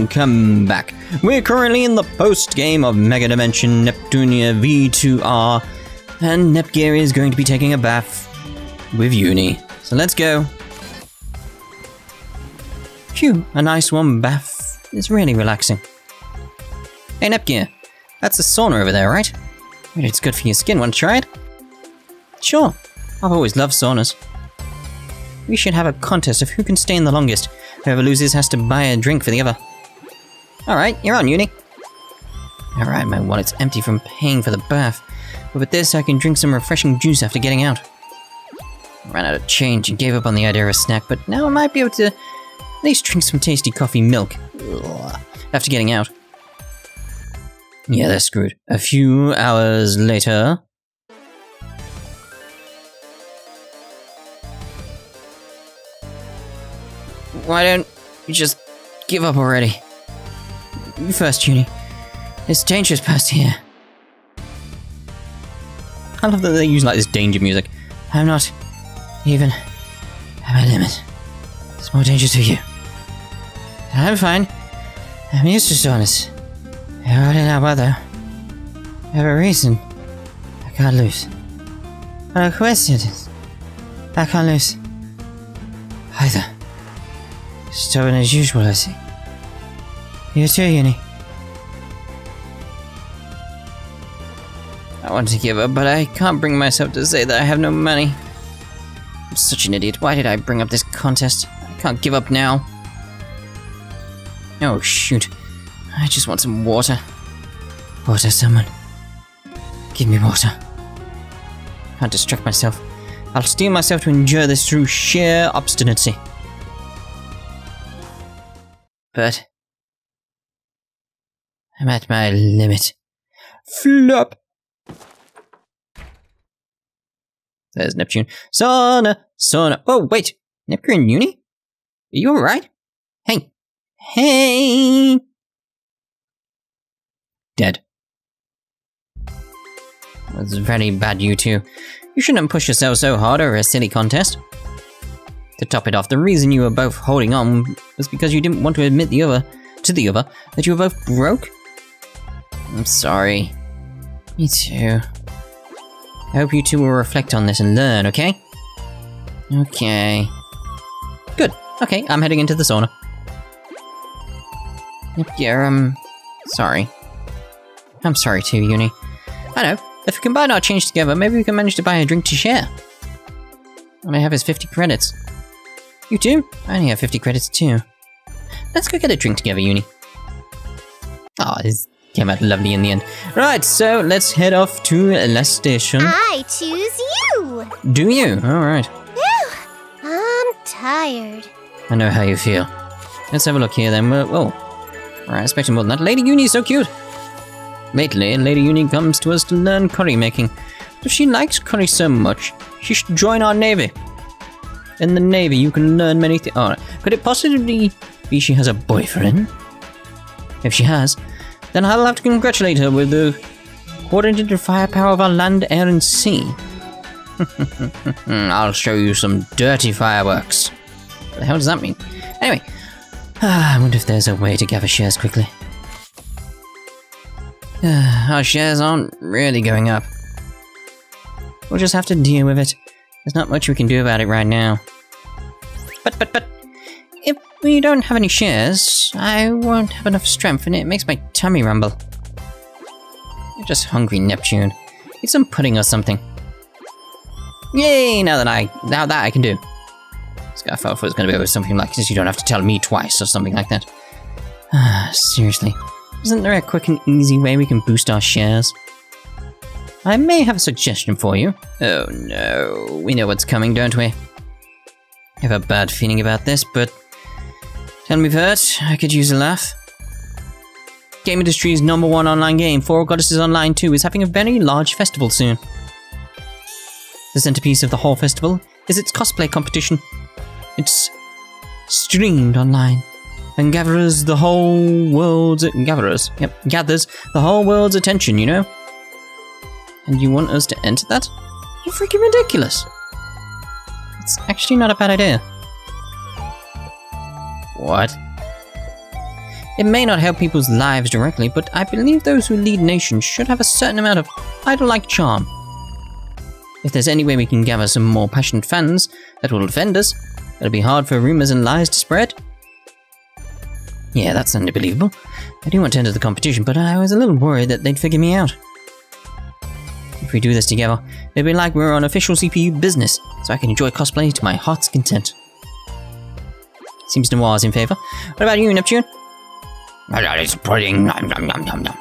welcome back. We're currently in the post game of Mega Dimension Neptunia V2R, and Nepgear is going to be taking a bath with Uni. So let's go. Phew, a nice warm bath. It's really relaxing. Hey Nepgear, that's the sauna over there, right? It's good for your skin, want to try it? Sure, I've always loved saunas. We should have a contest of who can stay in the longest. Whoever loses has to buy a drink for the other. Alright, you're on, Uni. Alright, my wallet's empty from paying for the bath. But with this, I can drink some refreshing juice after getting out. Ran out of change and gave up on the idea of a snack, but now I might be able to at least drink some tasty coffee milk. Ugh, after getting out. Yeah, they're screwed. A few hours later... Why don't you just give up already? You first, Uni. It's dangerous past here. I love that they use like this danger music. I'm not even at my limit. It's more dangerous for you. I'm fine. I'm used to soreness. I already know weather. I have a reason. I can't lose. But a coincidence. I can't lose. Either. Stubborn as usual, I see. You too, Uni. I want to give up, but I can't bring myself to say that I have no money. I'm such an idiot. Why did I bring up this contest? I can't give up now. Oh, shoot. I just want some water. Water, someone. Give me water. Can't distract myself. I'll steel myself to endure this through sheer obstinacy. But... I'm at my limit. Flop! There's Neptune. Sona! Sona! Oh, wait! Neptune Uni? Are you alright? Hey! Hey! Dead. That's very bad, you two. You shouldn't push yourself so hard over a silly contest. To top it off, the reason you were both holding on was because you didn't want to admit the other to the other that you were both broke. I'm sorry. Me too. I hope you two will reflect on this and learn, okay? Okay. Good. Okay, I'm heading into the sauna. Yeah, um, sorry. I'm sorry too, Uni. I know, if we combine our change together, maybe we can manage to buy a drink to share. All I have is 50 credits. You too? I only have 50 credits too. Let's go get a drink together, Uni. Oh, this came out lovely in the end. Right, so let's head off to Lastation. I choose you. Do you? Alright. Phew, I'm tired. I know how you feel. Let's have a look here then. Whoa. whoa. Alright, I expected more than that. Lady Uni is so cute. Lately, Lady Uni comes to us to learn curry making. If she likes curry so much, she should join our navy. In the navy, you can learn many things. Oh, could it possibly be she has a boyfriend? If she has, then I'll have to congratulate her with the coordinated firepower of our land, air, and sea. I'll show you some dirty fireworks. What the hell does that mean? Anyway, I wonder if there's a way to gather shares quickly. Our shares aren't really going up. We'll just have to deal with it. There's not much we can do about it right now. But, but, but, we don't have any shares, I won't have enough strength and it makes my tummy rumble. You're just hungry, Neptune. Eat some pudding or something. Yay, now that I, now that I can do. I felt it was going to be over something like this, you don't have to tell me twice or something like that. Ah, seriously. Isn't there a quick and easy way we can boost our shares? I may have a suggestion for you. Oh no, we know what's coming, don't we? I have a bad feeling about this, but... Tell me that, I could use a laugh. Gamindustri's number one online game, Four Goddesses Online 2, is having a very large festival soon. The centerpiece of the whole festival is its cosplay competition. It's streamed online and gathers the whole world's gatherers. Yep, gathers the whole world's attention. You know. And you want us to enter that? You're freaking ridiculous. It's actually not a bad idea. What? It may not help people's lives directly, but I believe those who lead nations should have a certain amount of idol-like charm. If there's any way we can gather some more passionate fans that will defend us, it'll be hard for rumors and lies to spread. Yeah, that's unbelievable. I do want to enter the competition, but I was a little worried that they'd figure me out. If we do this together, it'll be like we're on official CPU business, so I can enjoy cosplay to my heart's content. Seems Noir's in favour. What about you, Neptune? It's pudding. Nom, nom, nom, nom, nom.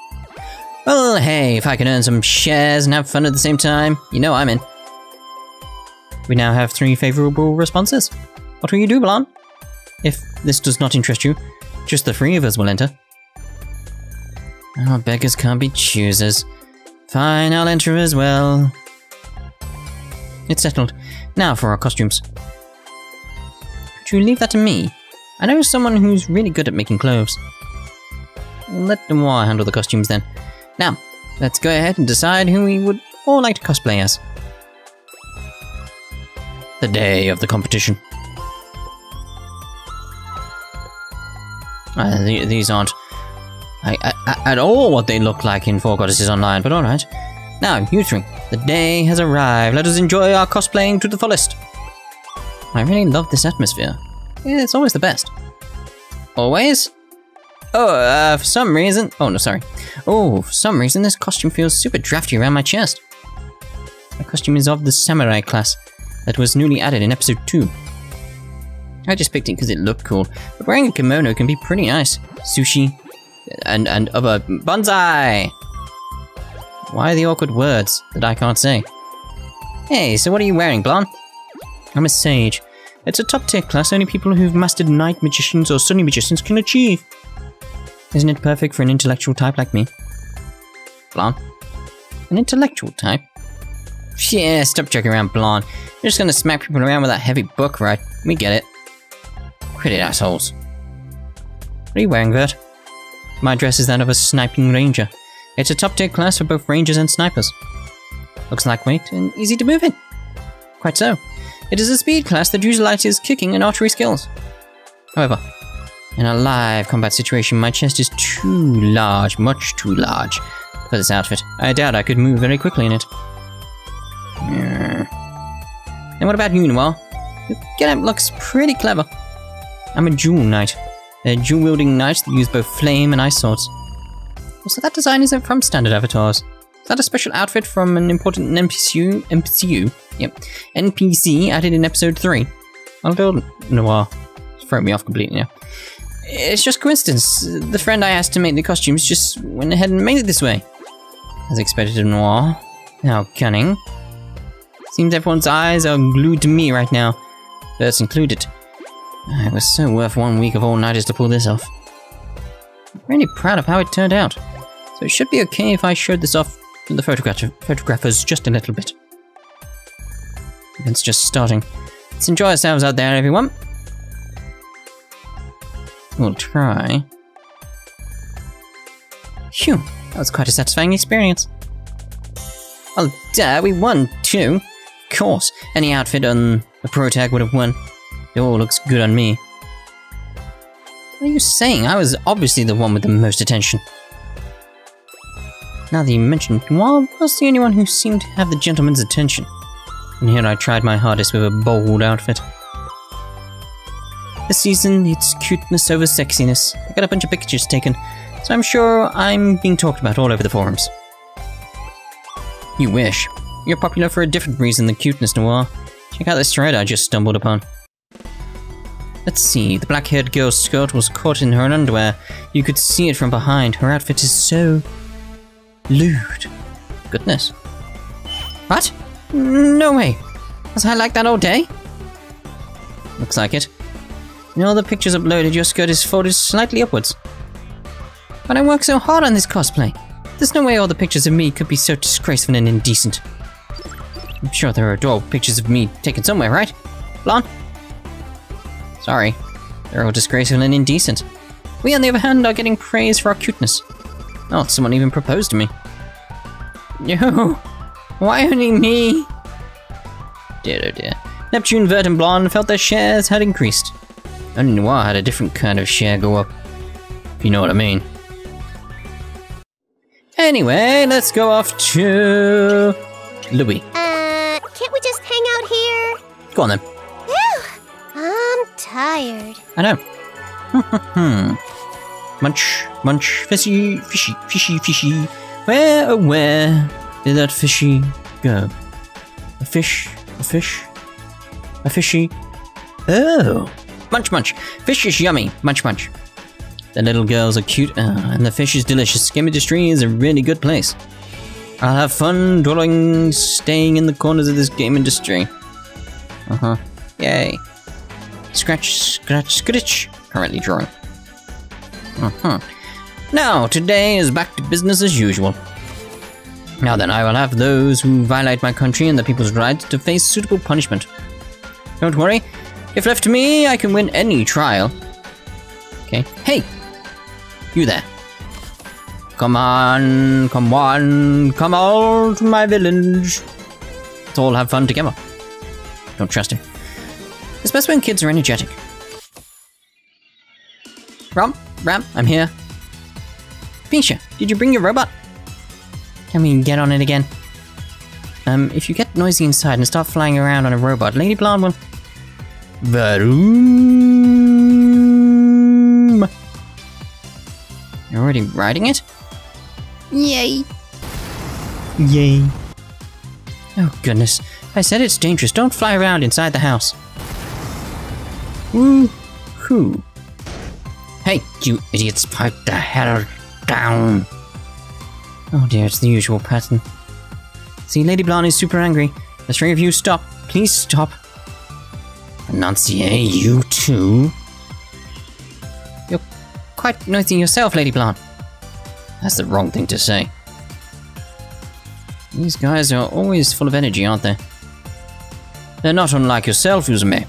Well, hey, if I can earn some shares and have fun at the same time, you know I'm in. We now have three favourable responses. What will you do, Blanc? If this does not interest you, just the three of us will enter. Oh, beggars can't be choosers. Fine, I'll enter as well. It's settled. Now for our costumes. Could you leave that to me? I know someone who's really good at making clothes. Let Noir handle the costumes then. Now, let's go ahead and decide who we would all like to cosplay as. The day of the competition. Uh, the- these aren't I, I- at all what they look like in Four Goddesses Online, but alright. Now, you three, the day has arrived. Let us enjoy our cosplaying to the fullest. I really love this atmosphere. Yeah, it's always the best. Always? Oh, uh, for some reason. Oh, no, sorry. Oh, for some reason, this costume feels super drafty around my chest. My costume is of the samurai class that was newly added in episode 2. I just picked it because it looked cool, but wearing a kimono can be pretty nice. Sushi, and, and other. Bonsai! Why the awkward words that I can't say? Hey, so what are you wearing, Blanc? I'm a sage. It's a top tier class only people who've mastered night magicians or sunny magicians can achieve. Isn't it perfect for an intellectual type like me? Blanc? An intellectual type? Yeah, stop joking around, Blanc. You're just gonna smack people around with that heavy book, right? We get it. Quit it, assholes. What are you wearing, Vert? My dress is that of a sniping ranger. It's a top tier class for both rangers and snipers. Looks lightweight and easy to move in. Quite so. It is a speed class that utilizes kicking and archery skills. However, in a live combat situation, my chest is too large, much too large, for this outfit. I doubt I could move very quickly in it. And what about you, Noir? Your getup looks pretty clever. I'm a jewel knight. They're dual-wielding knights that use both flame and ice swords. So that design isn't from standard avatars. Is that a special outfit from an important NPCU? NPCU? Yep. NPC added in episode 3. I'll go Noir. It's thrown me off completely now. It's just coincidence. The friend I asked to make the costumes just went ahead and made it this way. As expected of Noir. How cunning. Seems everyone's eyes are glued to me right now. Us included. Ah, it was so worth one week of all-nighters to pull this off. I'm really proud of how it turned out. So it should be okay if I showed this off to the photograph- photographers just a little bit. It's just starting. Let's enjoy ourselves out there, everyone. We'll try. Phew, that was quite a satisfying experience. Oh, duh, we won too. Of course, any outfit on the pro tag would have won. It all looks good on me. What are you saying? I was obviously the one with the most attention. Now that you mention it, was the only one who seemed to have the gentleman's attention. And here I tried my hardest with a bold outfit. This season, it's cuteness over sexiness. I got a bunch of pictures taken, so I'm sure I'm being talked about all over the forums. You wish. You're popular for a different reason than cuteness, Noir. Check out this thread I just stumbled upon. Let's see, the black haired girl's skirt was caught in her underwear. You could see it from behind. Her outfit is so. lewd. Goodness. What? No way. Was I like that all day? Looks like it. In all the pictures uploaded, your skirt is folded slightly upwards. But I worked so hard on this cosplay. There's no way all the pictures of me could be so disgraceful and indecent. I'm sure there are adorable pictures of me taken somewhere, right? Blanc? Sorry. They're all disgraceful and indecent. We, on the other hand, are getting praise for our cuteness. Oh, someone even proposed to me. No! Why only me? Dear oh dear. Neptune, Vert, and Blanc felt their shares had increased. Only Noir had a different kind of share go up. If you know what I mean. Anyway, let's go off to Lowee. Uh, can't we just hang out here? Go on then. I'm tired. I know. Munch, munch, fishy, fishy, fishy, fishy. Where, oh where did that fishy go? A fish, a fish, a fishy. Oh, munch, munch. Fish is yummy. Munch, munch. The little girls are cute, uh, and the fish is delicious. Gamindustri is a really good place. I'll have fun dwelling, staying in the corners of this Gamindustri. Uh huh. Yay. Scratch, scratch, scratch. Currently drawing. Uh huh. Now, today is back to business as usual. Now then, I will have those who violate my country and the people's rights to face suitable punishment. Don't worry, if left to me, I can win any trial. Okay. Hey! You there. Come on, come on, come all to my village. Let's all have fun together. Don't trust him. It's best when kids are energetic. Ram, Ram, I'm here. Peashy, did you bring your robot? Can we get on it again? Um, if you get noisy inside and start flying around on a robot, Lady Blanc will... Varoom! You're already riding it? Yay! Yay. Oh goodness. I said it's dangerous. Don't fly around inside the house. Woo hoo. Hey, you idiots, pipe the hell down. Oh dear, it's the usual pattern. See, Lady Blanc is super angry. The three of you stop. Please stop. Enunciate, you too. You're quite noisy yourself, Lady Blanc. That's the wrong thing to say. These guys are always full of energy, aren't they? They're not unlike yourself, Uzume.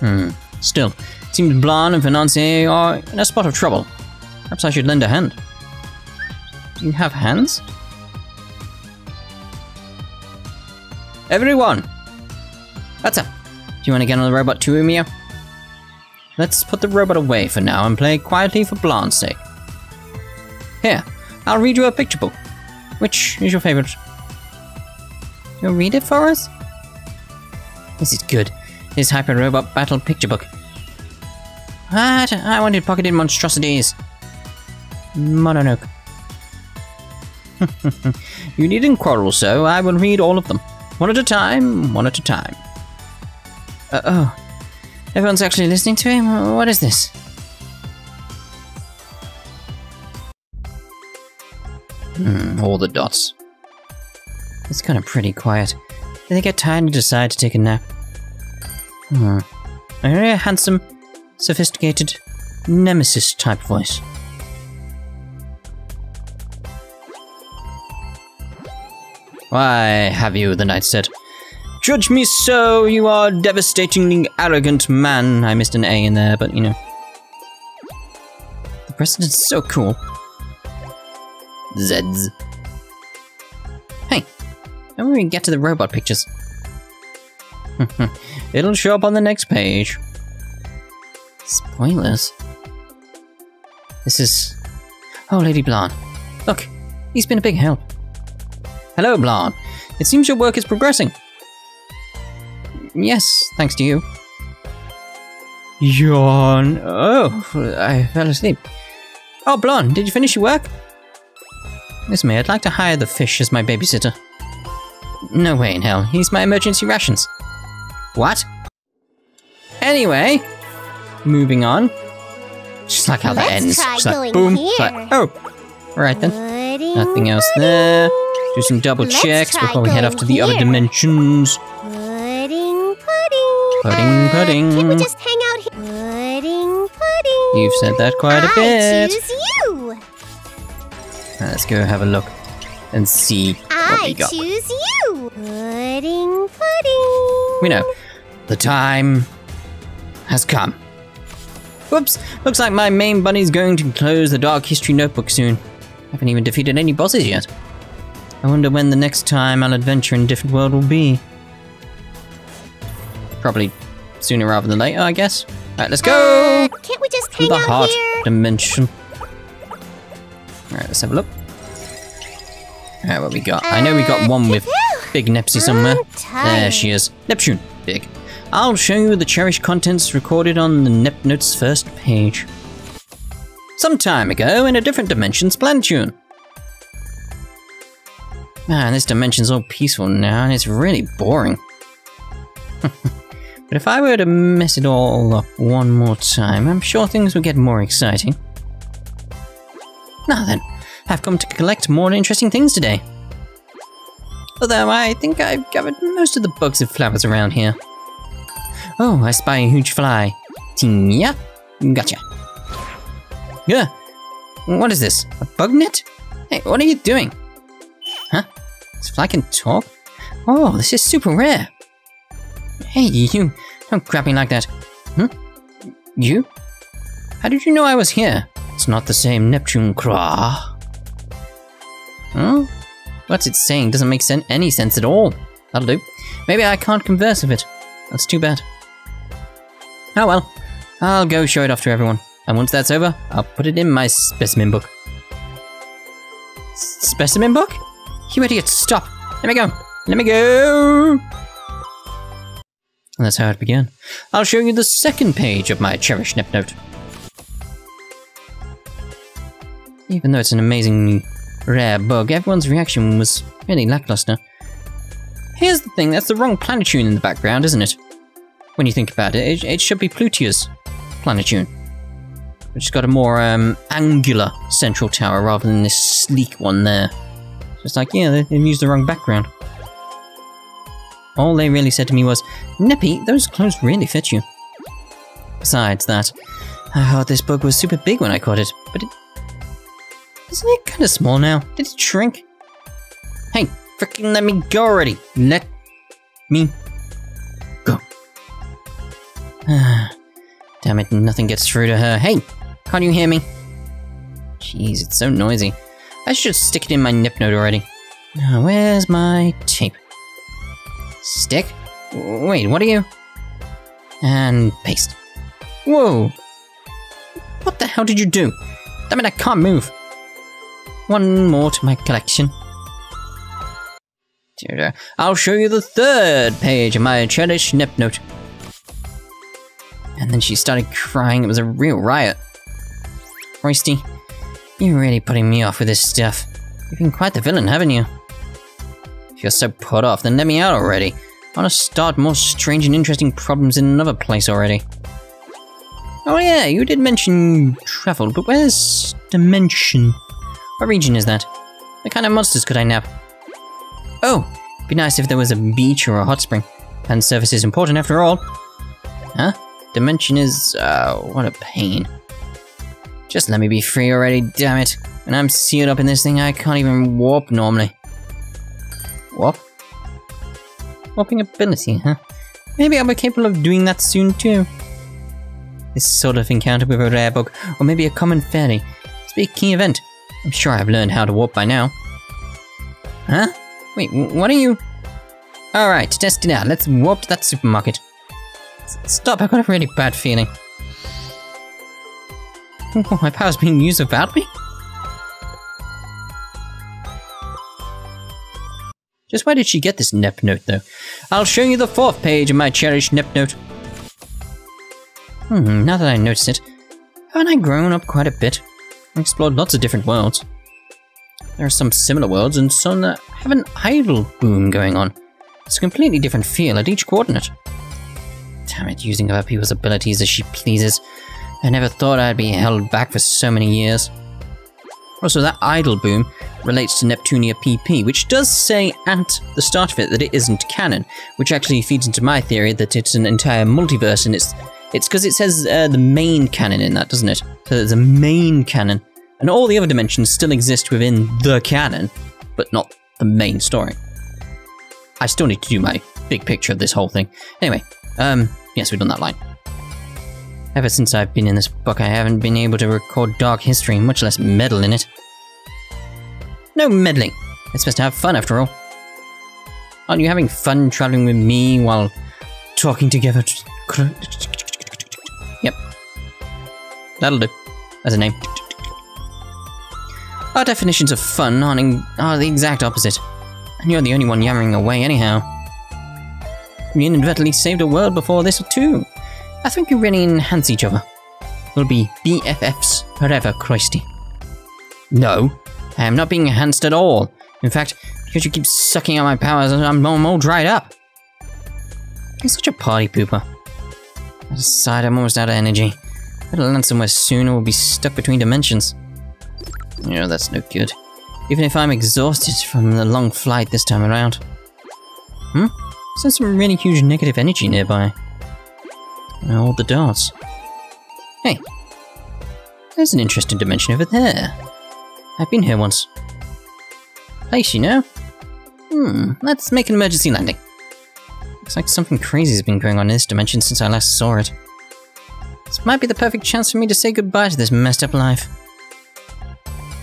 Hmm. Still, it seems Blanc and Financier are in a spot of trouble. Perhaps I should lend a hand. You have hands? Everyone! What's up? Do you want to get on the robot too, Umio? Let's put the robot away for now and play quietly for Blanc's sake. Here, I'll read you a picture book. Which is your favorite? You'll read it for us? This is good. This Hyper Robot Battle picture book. What? I wanted pocketed monstrosities. Mononoke. you needn't quarrel, so I will read all of them. One at a time, one at a time. Uh oh. Everyone's actually listening to him? What is this? Hmm, all the dots. It's kind of pretty quiet. Do they get tired and decide to take a nap? Hmm. A very handsome, sophisticated, nemesis type voice. Why have you, the knight said. Judge me so, you are a devastatingly arrogant man. I missed an A in there, but you know. The president's so cool. Zeds. Hey, how do we get to the robot pictures? It'll show up on the next page. Spoilers. This is... Oh, Lady Blanc. Look, he's been a big help. Hello, Blanc. It seems your work is progressing. Yes, thanks to you. Yawn. Oh, I fell asleep. Oh, Blanc, did you finish your work? Miss May, I'd like to hire the fish as my babysitter. No way in hell, he's my emergency rations. What? Anyway, moving on. Just like how that Let's ends. try Just like, boom. Like, oh, right then. Nothing else there. Do some double Let's checks before we head off to the going other dimensions. Pudding, pudding. Pudding, pudding. Can we just hang out here? Pudding, pudding. You've said that quite a I bit. I choose you. Let's go have a look and see what we got. I choose you. Pudding, pudding. We know. The time has come. Whoops! Looks like my main bunny's going to close the Dark History Notebook soon. I Haven't even defeated any bosses yet. I wonder when the next time I'll adventure in a different world will be. Probably sooner rather than later, I guess. Alright, let's go! Uh, can't we just hang the out heart. here? dimension. Alright, let's have a look. Alright, what we got? I know we got one with Big Nepsy somewhere. There she is. Neptune. Big. I'll show you the cherished contents recorded on the Nep Notes first page. Some time ago, in a different dimension, Splantune. Man, this dimension's all peaceful now, and it's really boring. but if I were to mess it all up one more time, I'm sure things would get more exciting. Now then, I've come to collect more interesting things today. Although I think I've gathered most of the bugs and flowers around here. Oh, I spy a huge fly. Yeah, gotcha. Yeah. What is this? A bug net? Hey, what are you doing? Huh? This fly can talk? Oh, this is super rare. Hey, you. Don't grab me like that. Hmm? You? How did you know I was here? It's not the same Neptune Craw. Huh? What's it saying? Doesn't make sen- any sense at all. That'll do. Maybe I can't converse with it. That's too bad. Oh well. I'll go show it off to everyone. And once that's over, I'll put it in my specimen book. S- specimen book? You idiot, stop! Let me go! Let me go! And that's how it began. I'll show you the second page of my cherished Nep Note. Even though it's an amazingly rare bug, everyone's reaction was really lackluster. Here's the thing, that's the wrong Planeptune in the background, isn't it? When you think about it, it, it should be Plutia's Planeptune. Which has got a more um, angular central tower rather than this sleek one there. It's like, yeah, they, used the wrong background. All they really said to me was, Nippy, those clothes really fit you. Besides that, I thought this bug was super big when I caught it, but it... Isn't it kind of small now? Did it shrink? Hey, freaking let me go already! Let me go. Damn it, nothing gets through to her. Hey, can't you hear me? Jeez, it's so noisy. I should stick it in my Nep Note already. Where's my tape? Stick? Wait, what are you? And paste. Whoa! What the hell did you do? Damn it, I can't move. One more to my collection. Uh, I'll show you the third page of my cherished Nep Note. And then she started crying. It was a real riot. Roysty, you're really putting me off with this stuff. You've been quite the villain, haven't you? If you're so put off, then let me out already. I want to start more strange and interesting problems in another place already. Oh yeah, you did mention you travelled, but where's Dimension? What region is that? What kind of monsters could I nab? Oh, be nice if there was a beach or a hot spring. Fan service is important after all. Huh? Dimension is, uh, what a pain. Just let me be free already, damn it. And I'm sealed up in this thing, I can't even warp normally. Warp? Warping ability, huh? Maybe I'll be capable of doing that soon too. This sort of encounter with a rare bug, or maybe a common fairy. It's a key event. I'm sure I've learned how to warp by now. Huh? Wait, wh- what are you? Alright, test it out, let's warp to that supermarket. S- Stop, I got a really bad feeling. My power's being used without me? Just why did she get this Nep note, though? I'll show you the fourth page of my cherished Nep note. Hmm, now that I notice it, haven't I grown up quite a bit? I explored lots of different worlds. There are some similar worlds and some that have an idle boom going on. It's a completely different feel at each coordinate. Damn it, using other people's abilities as she pleases. I never thought I'd be held back for so many years. Also, that idle boom relates to Neptunia PP, which does say at the start of it that it isn't canon, which actually feeds into my theory that it's an entire multiverse, and it's it's because it says uh, the main canon in that, doesn't it? So there's a main canon, and all the other dimensions still exist within the canon, but not the main story. I still need to do my big picture of this whole thing. Anyway, um, yes, we've done that line. Ever since I've been in this book, I haven't been able to record dark history, much less meddle in it. No meddling. It's supposed to have fun after all. Aren't you having fun traveling with me while talking together? Yep. That'll do. as a name. Our definitions of fun aren't are the exact opposite. And you're the only one yammering away anyhow. We inadvertently saved a world before this too. I think we really enhance each other. We'll be BFFs forever, Christy. No, I am not being enhanced at all. In fact, because you keep sucking out my powers, I'm all, I'm all dried up. You're such a party pooper. I decide I'm almost out of energy. Better land somewhere soon or we'll be stuck between dimensions. You know, that's no good. Even if I'm exhausted from the long flight this time around. Hmm? There's some really huge negative energy nearby. All the dots. Hey, there's an interesting dimension over there. I've been here once. Place, you know? Hmm, let's make an emergency landing. Looks like something crazy has been going on in this dimension since I last saw it. This might be the perfect chance for me to say goodbye to this messed up life.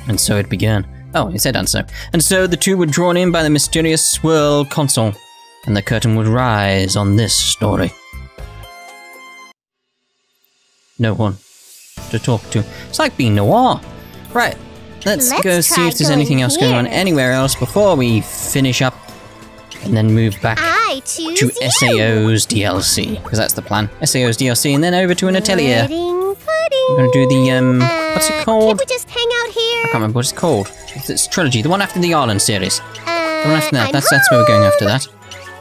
And so it began. Oh, it said and so. And so the two were drawn in by the mysterious swirl console, and the curtain would rise on this story. No one to talk to. It's like being noir. Right, let's, Let's go see if there's anything else going on anywhere else before we finish up and then move back to you. SAO's DLC, because that's the plan. SAO's DLC, and then over to an atelier. Pudding, pudding. We're gonna do the, um, what's it Uh, called? Can't we just hang out here? I can't remember what it's called. It's, it's trilogy, the one after the Arland series. Uh, The one after that, I'm that's, that's where we're going after home.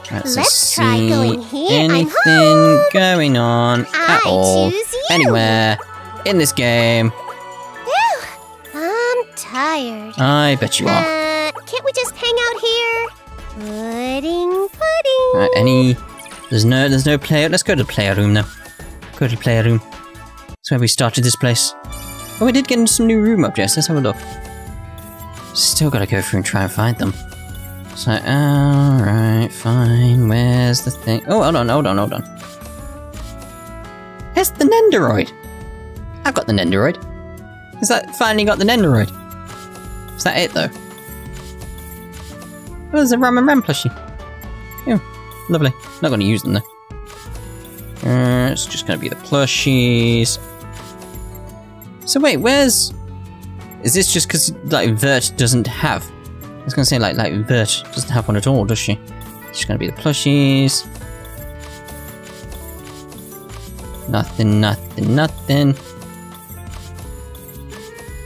That. Let's try see going here. I'm anything home. going on I at all, choose you. anywhere in this game. Phew, I'm tired. I bet you are. Uh, can't we just hang out here? Pudding, pudding. Right, any? There's no, there's no player. Let's go to the player room now. Go to the player room. That's where we started this place. Oh, we did get some new room objects. Let's have a look. Still gotta go through and try and find them. So, alright, fine. Where's the thing? Oh, hold on, hold on, hold on. Here's the Nendoroid. I've got the Nendoroid. Is that finally got the Nendoroid? Is that it though? Oh, there's a Ram and Ram plushie. Yeah, lovely. Not going to use them though. Uh, it's just going to be the plushies. So wait, where's? Is this just because like Vert doesn't have? Was to say like like Vert doesn't have one at all, does she? Going to be the plushies. Nothing, nothing, nothing.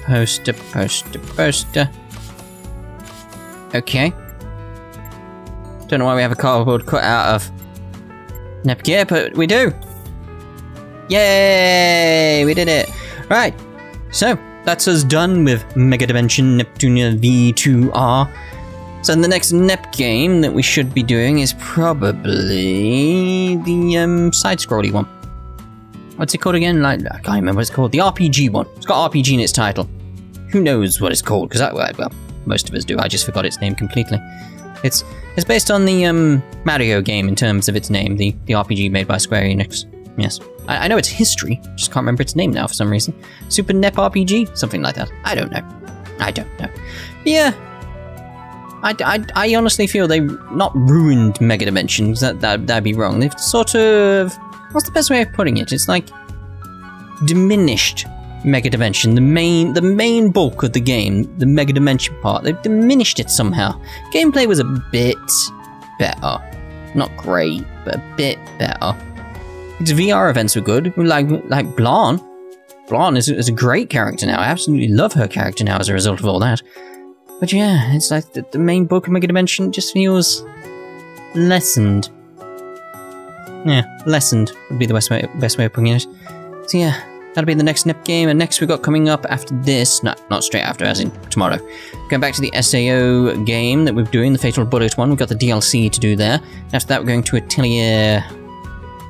Poster, poster, poster. Okay. Don't know why we have a cardboard cut out of Nepgear, but we do. Yay! We did it. Right. So, that's us done with Mega Dimension Neptunia V2R. So the next Nep game that we should be doing is probably the um, side-scrolly one. What's it called again? Like I can't remember what it's called. The RPG one. It's got RPG in its title. Who knows what it's called? Because I well, well, most of us do. I just forgot its name completely. It's it's based on the um, Mario game in terms of its name, the the RPG made by Square Enix. Yes, I, I know its history. Just can't remember its name now for some reason. Super Nep RPG, something like that. I don't know. I don't know. Yeah. I, I, I honestly feel they not ruined Mega Dimensions. That, that that'd be wrong. They've sort of what's the best way of putting it? It's like diminished Mega Dimension, the main the main bulk of the game, the Mega Dimension part. They've diminished it somehow. Gameplay was a bit better, not great, but a bit better. Its VR events were good. Like like Blanc. Blanc is, is a great character now. I absolutely love her character now as a result of all that. But yeah, it's like the, the main bulk of Mega Dimension just feels lessened. Yeah, lessened would be the best way best way of putting it. So yeah, that'll be the next NEP game, and next we got coming up after this, not not straight after, as in tomorrow. Going back to the SAO game that we're doing, the Fatal Bullet one, we've got the DLC to do there. After that, we're going to Atelier.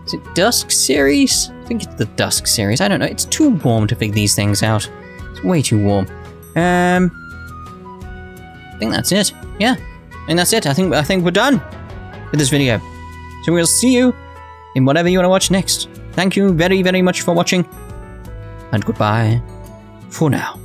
Is it Dusk series? I think it's the Dusk series. I don't know. It's too warm to figure these things out. It's way too warm. Um, I think that's it. Yeah, and that's it. I think I think we're done with this video. So we'll see you in whatever you want to watch next. Thank you very, very much for watching, and goodbye for now.